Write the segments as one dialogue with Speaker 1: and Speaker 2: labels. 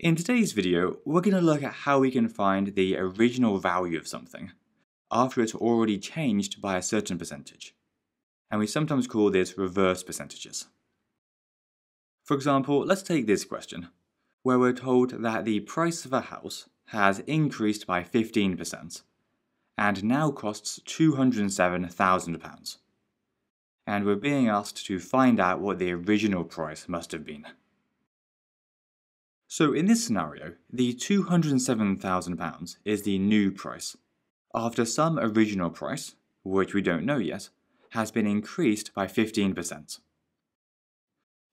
Speaker 1: In today's video, we're going to look at how we can find the original value of something after it's already changed by a certain percentage. And we sometimes call this reverse percentages. For example, let's take this question, where we're told that the price of a house has increased by 15% and now costs £207,000. And we're being asked to find out what the original price must have been. So in this scenario, the £207,000 is the new price, after some original price, which we don't know yet, has been increased by 15%.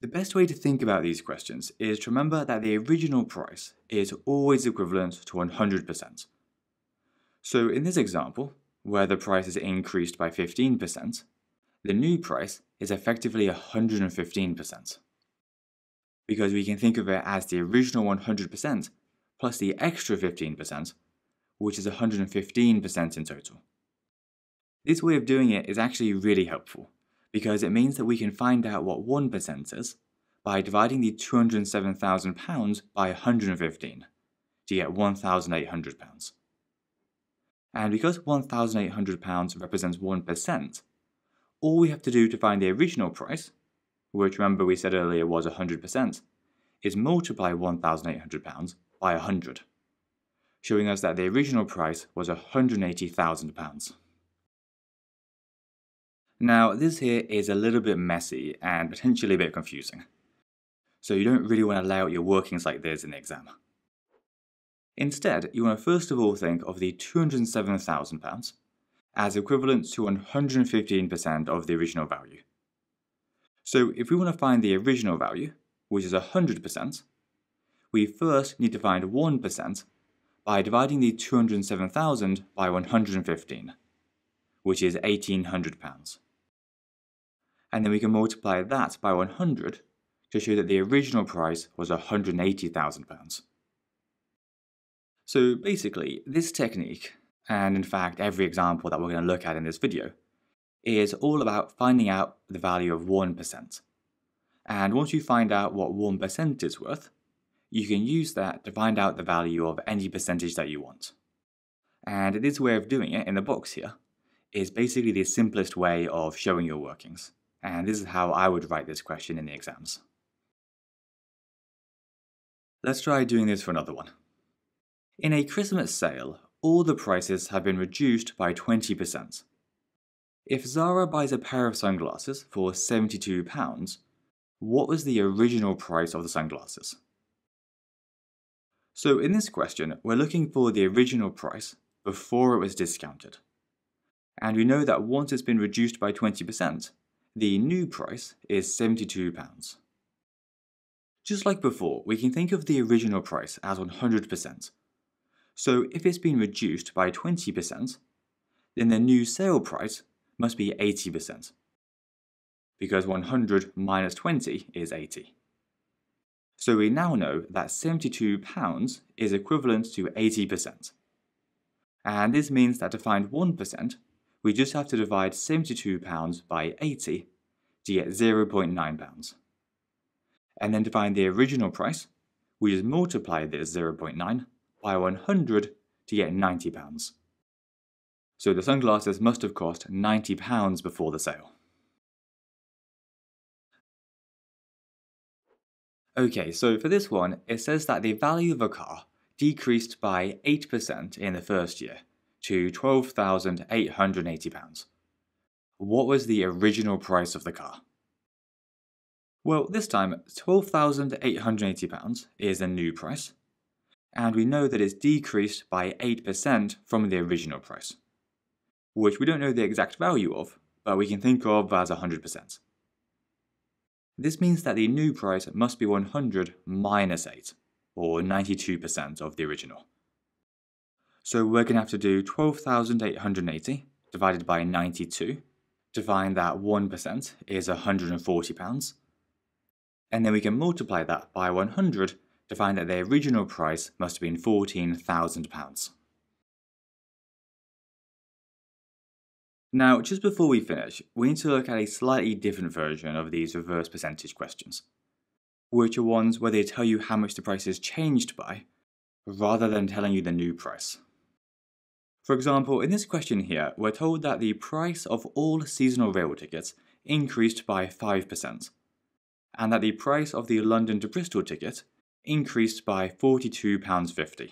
Speaker 1: The best way to think about these questions is to remember that the original price is always equivalent to 100%. So in this example, where the price is increased by 15%, the new price is effectively 115% because we can think of it as the original 100% plus the extra 15%, which is 115% in total. This way of doing it is actually really helpful because it means that we can find out what 1% is by dividing the £207,000 by 115 to get £1,800. And because £1,800 represents 1%, all we have to do to find the original price which remember we said earlier was 100%, is multiply £1,800 by 100, showing us that the original price was £180,000. Now, this here is a little bit messy and potentially a bit confusing, so you don't really want to lay out your workings like this in the exam. Instead, you want to first of all think of the £207,000 as equivalent to 115% of the original value. So if we want to find the original value, which is 100%, we first need to find 1% by dividing the 207,000 by 115, which is £1,800. And then we can multiply that by 100 to show that the original price was £180,000. So basically, this technique, and in fact every example that we're going to look at in this video, is all about finding out the value of 1%. And once you find out what 1% is worth, you can use that to find out the value of any percentage that you want. And this way of doing it in the box here is basically the simplest way of showing your workings. And this is how I would write this question in the exams. Let's try doing this for another one. In a Christmas sale, all the prices have been reduced by 20%. If Zara buys a pair of sunglasses for £72, what was the original price of the sunglasses? So in this question, we're looking for the original price before it was discounted. And we know that once it's been reduced by 20%, the new price is £72. Just like before, we can think of the original price as 100%. So if it's been reduced by 20%, then the new sale price must be 80%, because 100 minus 20 is 80. So we now know that £72 is equivalent to 80%. And this means that to find 1%, we just have to divide £72 by 80 to get £0.9. And then to find the original price, we just multiply this 0.9 by 100 to get £90 so the sunglasses must have cost £90 before the sale. Okay, so for this one, it says that the value of a car decreased by 8% in the first year to £12,880. What was the original price of the car? Well, this time, £12,880 is the new price, and we know that it's decreased by 8% from the original price which we don't know the exact value of, but we can think of as 100%. This means that the new price must be 100 minus 8, or 92% of the original. So we're going to have to do 12,880 divided by 92 to find that 1% is £140, and then we can multiply that by 100 to find that the original price must have been £14,000. Now, just before we finish, we need to look at a slightly different version of these reverse percentage questions. which are ones where they tell you how much the price has changed by, rather than telling you the new price. For example, in this question here, we're told that the price of all seasonal rail tickets increased by 5%, and that the price of the London to Bristol ticket increased by £42.50.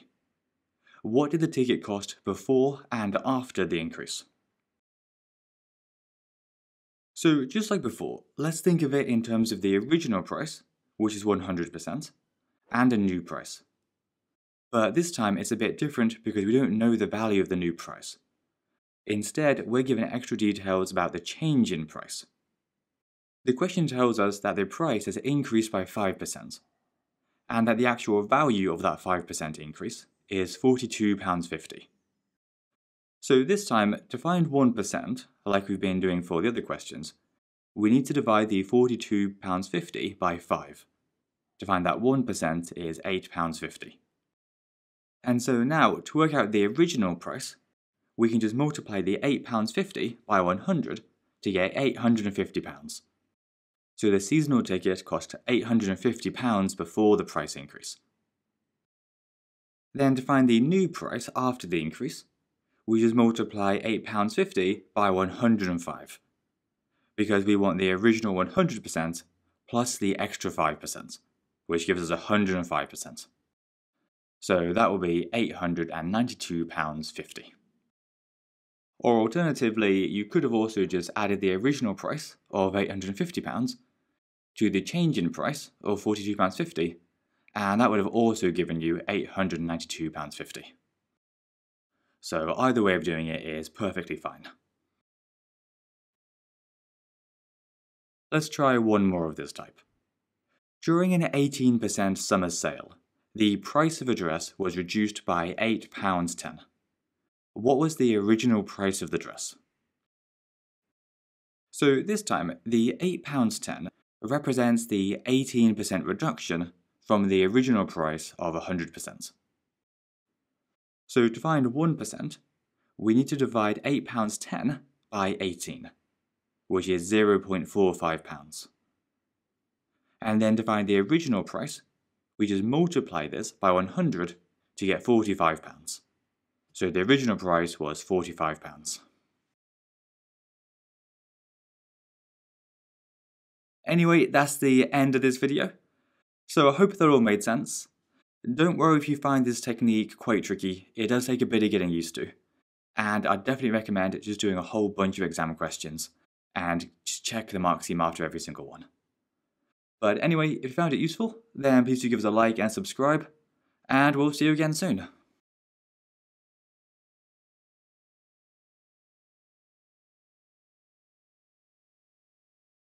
Speaker 1: What did the ticket cost before and after the increase? So, just like before, let's think of it in terms of the original price, which is 100%, and a new price. But this time it's a bit different because we don't know the value of the new price. Instead, we're given extra details about the change in price. The question tells us that the price has increased by 5%, and that the actual value of that 5% increase is £42.50. So this time, to find 1%, like we've been doing for the other questions, we need to divide the £42.50 by 5. To find that 1% is £8.50. And so now, to work out the original price, we can just multiply the £8.50 by 100 to get £850. So the seasonal ticket cost £850 before the price increase. Then to find the new price after the increase, we just multiply £8.50 by 105. Because we want the original 100% plus the extra 5%, which gives us 105%. So that will be £892.50. Or alternatively, you could have also just added the original price of £850 to the change in price of £42.50, and that would have also given you £892.50. So either way of doing it is perfectly fine. Let's try one more of this type. During an 18% summer sale, the price of a dress was reduced by £8.10. What was the original price of the dress? So this time, the £8.10 represents the 18% reduction from the original price of 100%. So to find 1%, we need to divide £8.10 by 18, which is £0.45. And then to find the original price, we just multiply this by 100 to get £45. So the original price was £45. Anyway, that's the end of this video. So I hope that all made sense. Don't worry if you find this technique quite tricky, it does take a bit of getting used to. And I'd definitely recommend just doing a whole bunch of exam questions and just check the mark scheme after every single one. But anyway, if you found it useful, then please do give us a like and subscribe, and we'll see you again soon.